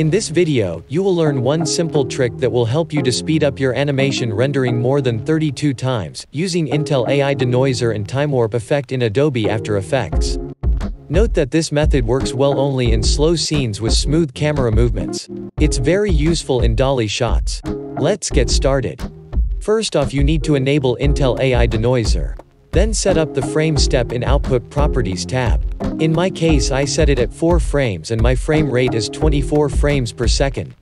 In this video, you will learn one simple trick that will help you to speed up your animation rendering more than 32 times, using Intel AI Denoiser and Time Warp effect in Adobe After Effects. Note that this method works well only in slow scenes with smooth camera movements. It's very useful in dolly shots. Let's get started. First off you need to enable Intel AI Denoiser. Then set up the frame step in Output Properties tab. In my case I set it at 4 frames and my frame rate is 24 frames per second.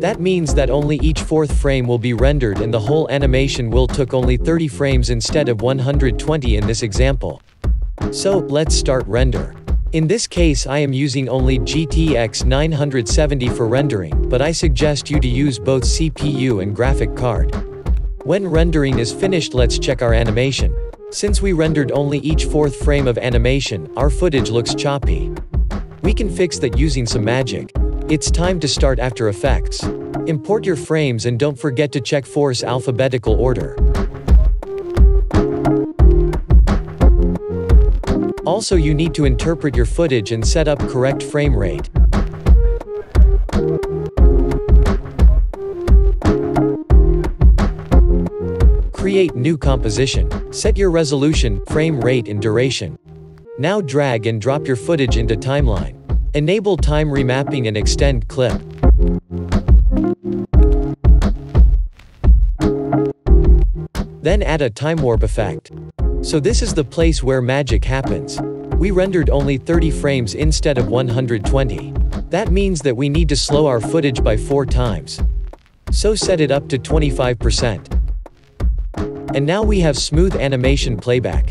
That means that only each fourth frame will be rendered and the whole animation will took only 30 frames instead of 120 in this example. So, let's start render. In this case I am using only GTX 970 for rendering, but I suggest you to use both CPU and graphic card. When rendering is finished let's check our animation. Since we rendered only each fourth frame of animation, our footage looks choppy. We can fix that using some magic. It's time to start After Effects. Import your frames and don't forget to check force alphabetical order. Also you need to interpret your footage and set up correct frame rate. Create new composition. Set your resolution, frame rate and duration. Now drag and drop your footage into timeline. Enable time remapping and extend clip. Then add a time warp effect. So this is the place where magic happens. We rendered only 30 frames instead of 120. That means that we need to slow our footage by 4 times. So set it up to 25%. And now we have smooth animation playback.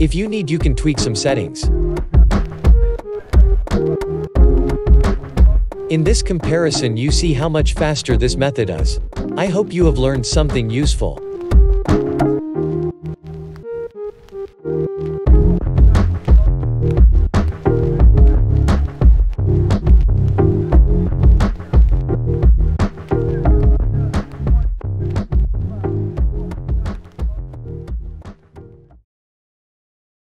If you need you can tweak some settings. In this comparison you see how much faster this method is. I hope you have learned something useful.